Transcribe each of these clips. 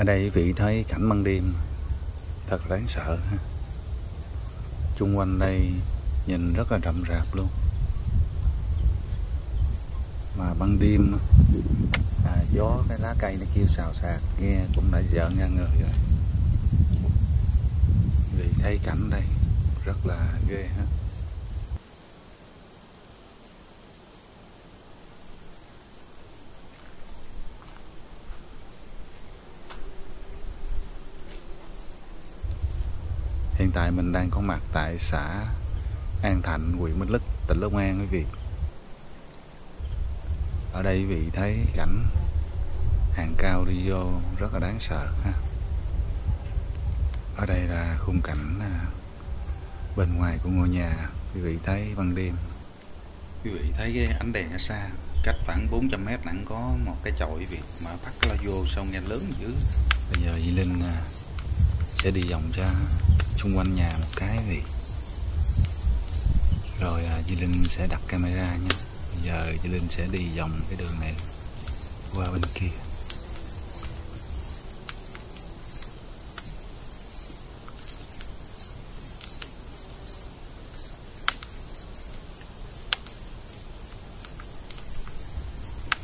ở đây quý vị thấy cảnh ban đêm. Thật đáng sợ ha. Chung quanh đây nhìn rất là rậm rạp luôn. Mà ban đêm à, gió cái lá cây nó kêu xào xạc nghe cũng đã giận ra người rồi. Vì thấy cảnh đây rất là ghê ha. Hiện tại mình đang có mặt tại xã An Thạnh, huyện Minh Lức, tỉnh Long An quý vị. Ở đây quý vị thấy cảnh hàng cao đi vô rất là đáng sợ ha. Ở đây là khung cảnh à, bên ngoài của ngôi nhà quý vị thấy ban đêm. Quý vị thấy cái ánh đèn ở xa cách khoảng 400 mét nặng có một cái chòi quý vị mà bắt nó vô xong nghe lớn dữ. Bây giờ Di Linh à, sẽ đi vòng cho xung quanh nhà một cái gì rồi à, Di Linh sẽ đặt camera nha. Bây giờ Di Linh sẽ đi vòng cái đường này qua bên kia.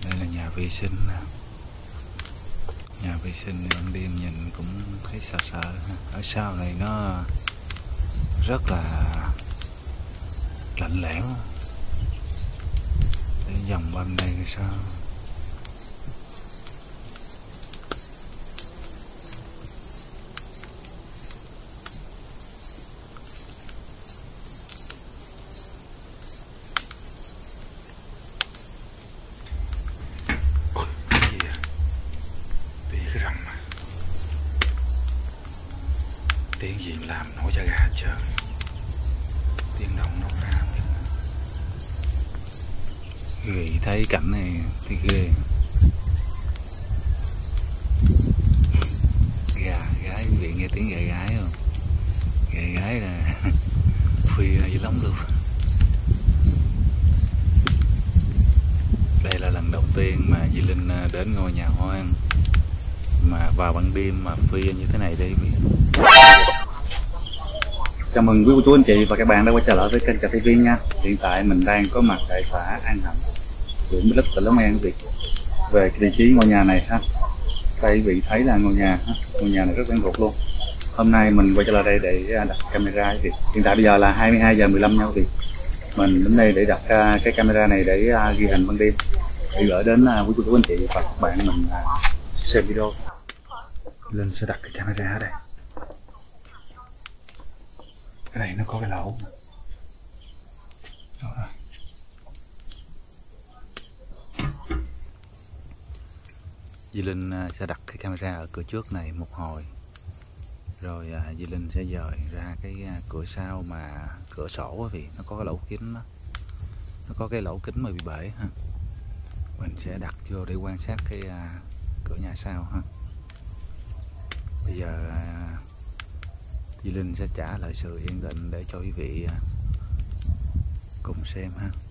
Đây là nhà vệ sinh nào nhà vệ sinh ban đêm nhìn cũng thấy sợ sợ. Ở sau này nó rất là lạnh lẽo. Dòng bên đây thì sao Ôi, cái gì à? Bị cái rầm à Tiếng gì làm nổi da gà hết trơn. Tiếng động nó ra. Người thấy cảnh này thì ghê. Gà, gái quý vị nghe tiếng gà gái không? Gà gái là Phi gì dữ lắm luôn. Đây là lần đầu tiên mà Di Linh à, đến ngôi nhà hoang mà vào ban đêm mà phi như thế này đây. quý vị. Chào mừng quý cô chú anh chị và các bạn đã quay trở lại với kênh Cà Phê Viên nha. Hiện tại mình đang có mặt tại xã An Hạnh, huyện Bích Lức, tỉnh Long An Việt vị. Về vị trí ngôi nhà này ha. Đây vị thấy là ngôi nhà ha. Ngôi nhà này rất quen thuộc luôn. Hôm nay mình quay trở lại đây để à, đặt camera thì vị. Hiện tại bây giờ là 22 giờ 15 nha thì vị. Mình đến đây để đặt à, cái camera này để à, ghi hình ban đêm để gửi đến quý cô chú anh chị và các bạn mình xem video. lên sẽ đặt cái camera ở đây. Cái này nó có cái lỗ. Đó. Di Linh à, sẽ đặt cái camera ở cửa trước này một hồi rồi à, Di Linh sẽ dời ra cái à, cửa sau mà cửa sổ vì nó có cái lỗ kính đó. nó có cái lỗ kính mà bị bể ha mình sẽ đặt vô để quan sát cái cửa nhà sau ha bây giờ Di Linh sẽ trả lại sự yên định để cho quý vị à, cùng xem ha.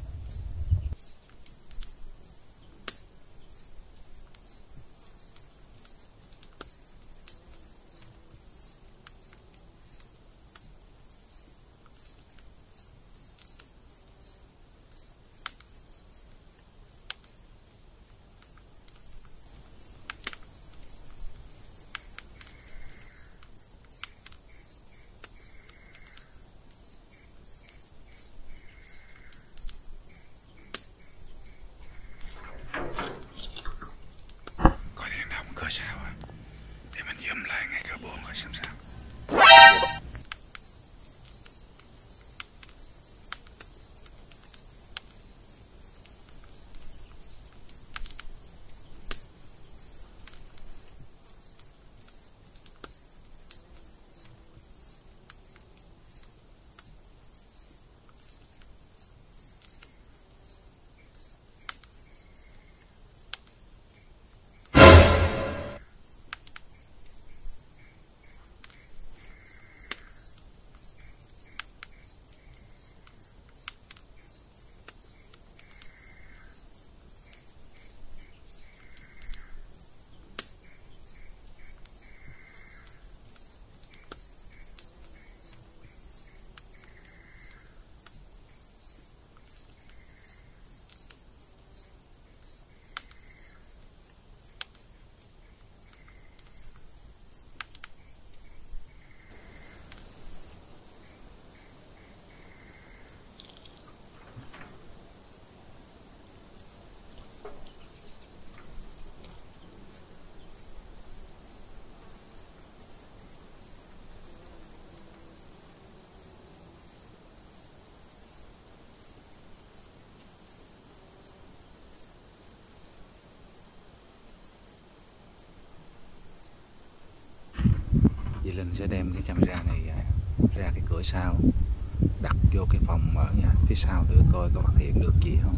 sao á Để mình zoom lại ngay cửa buồn rồi xem sao. Sẽ đem cái camera này à, ra cái cửa sau, đặt vô cái phòng ở nhà phía sau thử coi có phát hiện được gì không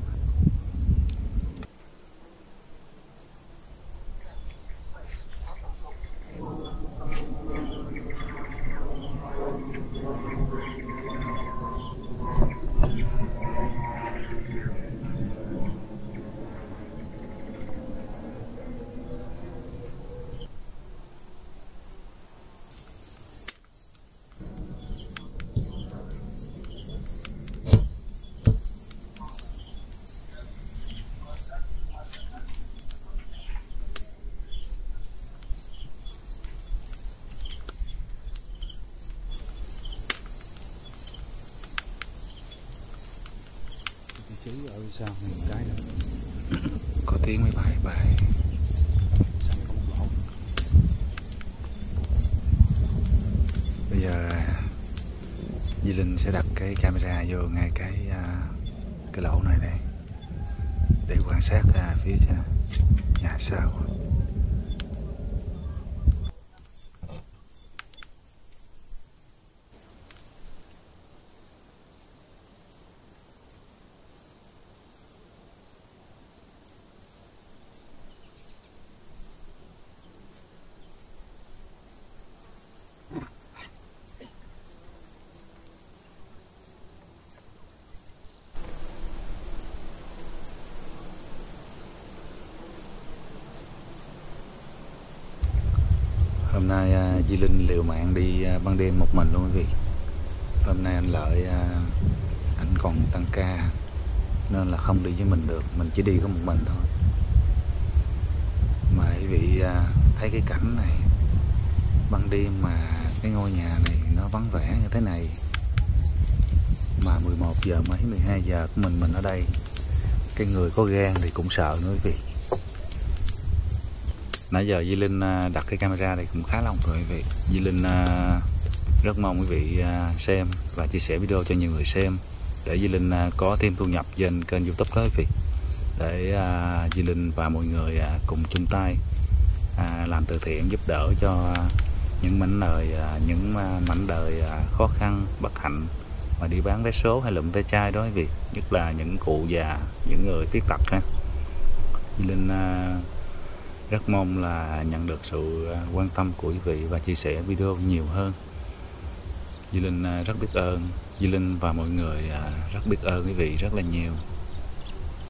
vị sao? Mình trái này có tiếng mấy bài bài. Xong có một lỗ bây giờ Di Linh sẽ đặt cái camera vô ngay cái à, cái lỗ này đây. Để quan sát ra phía nhà sau. Hôm nay Di Linh liều mạng đi à, ban đêm một mình luôn quý vị. Hôm nay anh lợi à, anh còn tăng ca, nên là không đi với mình được, mình chỉ đi có một mình thôi. Mà quý vị à, thấy cái cảnh này, ban đêm mà cái ngôi nhà này nó vắng vẻ như thế này, mà 11 giờ mấy 12 giờ của mình mình ở đây, cái người có gan thì cũng sợ nữa quý vị nãy giờ Di Linh à, đặt cái camera này cũng khá lâu rồi quý vị. Di Linh à, rất mong quý vị à, xem và chia sẻ video cho nhiều người xem để Di Linh có thêm thu nhập trên kênh youtube đó quý vị. Để Di Linh và mọi người cùng chung tay làm từ thiện, giúp đỡ cho những mảnh đời những mảnh đời khó khăn, bất hạnh mà đi bán vé số hay lụm ve chai đó quý vị. Nhất là những cụ già, những người khuyết tật ha. Di Linh rất mong là nhận được sự à, quan tâm của quý vị và chia sẻ video nhiều hơn. Di Linh à, rất biết ơn. Di Linh và mọi người à, rất biết ơn quý vị rất là nhiều.